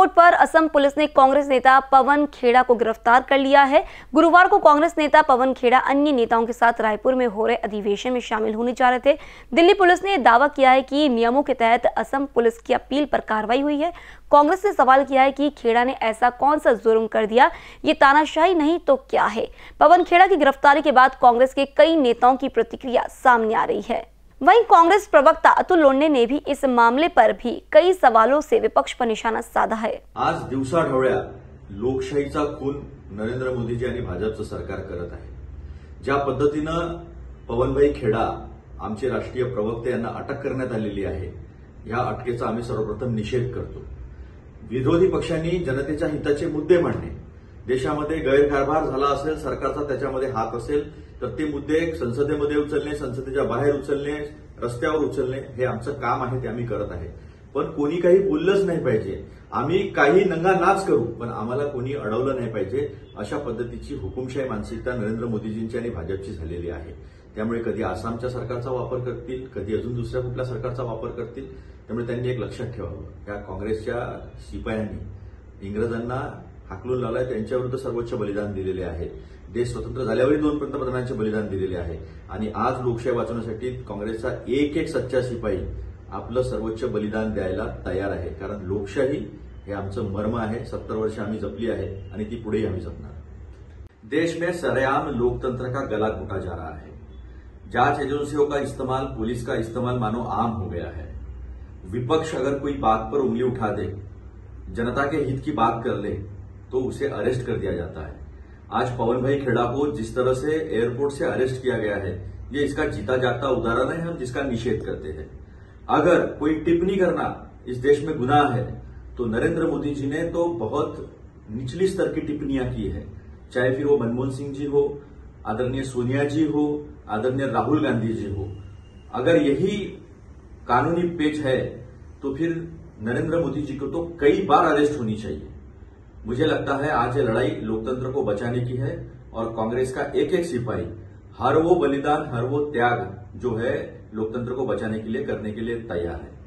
Report पर Assam police ने कांग्रेस नेता पवन खेड़ा को गिरफ़्तार कर लिया है। गुरुवार को कांग्रेस नेता पवन खेड़ा अन्य नेताओं के साथ रायपुर में हो रहे अधिवेशन में शामिल होने जा रहे थे। दिल्ली पुलिस ने दावा किया है कि नियमों के तहत असम पुलिस की अपील पर कार्रवाई हुई है। कांग्रेस ने सवाल किया है कि खेड़ा ने ऐसा कौन सा जुर्म कर दिया? ये तानाशाही नहीं तो क्या है? पवन खेड़ा की गिरफ्तारी के बाद कांग्रेस के कई नेताओं की प्रतिक्रिया सामने आ रही है। वहीं कांग्रेस प्रवक्ता अतुल लोंडे ने भी इस मामले पर भी कई सवालों से विपक्ष पर निशाना साधा है। आज दिवसाढवळ्या लोकशाहीचा खून नरेंद्र मोदीजी आणि भाजपचं सरकार करत आहे. ज्या पद्धतीनं पवनभाई खेडा आमचे राष्ट्रीय प्रवक्ते यांना अटक करण्यात आलेली आहे या अटकेचा आम्ही सर्वप्रथम निषेध करतो. विरोधी पक्षांनी जनतेच्या हिताचे मुद्दे मांडणे देशामध्ये गैरकारभार झाला असेल सरकारचा त्याच्यामध्ये हात असेल तर ते मुद्दे संसदेमध्ये उचलणे संसदेच्या बाहेर उचलणे रस्त्यावर उचलणे हे आमचं काम आहे ते आम्ही करत आहे. पण कोणी काही बोललंच नाही पाहिजे. आम्ही काही नंगा नाच करू पण आम्हाला कोणी अडवलं नाही पाहिजे अशा पद्धतीची हुकुमशाही मानसिकता नरेंद्र मोदीजींची आणि भाजपची झालेली आहे. त्यामुळे कधी आसामच्या सरकारचा वापर करतील कधी अजून दुसऱ्या कुठल्या सरकारचा वापर करतील त्यामुळे त्यांनी एक लक्षात ठेवावं. या काँग्रेसच्या शिपायांनी इंग्रजांना हाकलून लावलाय, त्यांच्याविरुद्ध सर्वोच्च बलिदान दिलेले आहे. देश स्वतंत्र झाल्यावरही दोन पंतप्रधानांचे बलिदान दिलेले आहे. आणि आज लोकशाही वाचवण्यासाठी काँग्रेसचा एक एक सच्चा शिपाई आपलं सर्वोच्च बलिदान द्यायला तयार आहे. कारण लोकशाही हे आमचं मर्म आहे. सत्तर वर्ष आम्ही जपली आहे आणि ती पुढेही आम्ही जपणार. देश में सरेआम लोकतंत्र का गला घुटा जा रहा है. जाँच एजेंसियों का इस्तेमाल, पुलिस का इस्तेमाल मानो आम हो गया है. विपक्ष अगर कोई बात पर उंगली उठा दे, जनता के हित की बात कर ले तो उसे अरेस्ट कर दिया जाता है। आज पवन भाई खेड़ा को जिस तरह से एयरपोर्ट से अरेस्ट किया गया है, ये इसका जीता जागता उदाहरण है, हम जिसका निषेध करते हैं। अगर कोई टिप्पणी करना इस देश में गुनाह है तो नरेंद्र मोदी जी ने तो बहुत निचली स्तर की टिप्पणियाँ की है। चाहे फिर वो मनमोहन सिंह जी हो, आदरणीय सोनिया जी हो, आदरणीय राहुल गांधी जी हो। अगर यही कानूनी पेच है तो फिर नरेंद्र मोदी जी को तो कई बार अरेस्ट होनी चाहिए। मुझे लगता है आज ये लड़ाई लोकतंत्र को बचाने की है और कांग्रेस का एक एक सिपाही, हर वो बलिदान, हर वो त्याग जो है लोकतंत्र को बचाने के लिए, करने के लिए तैयार है।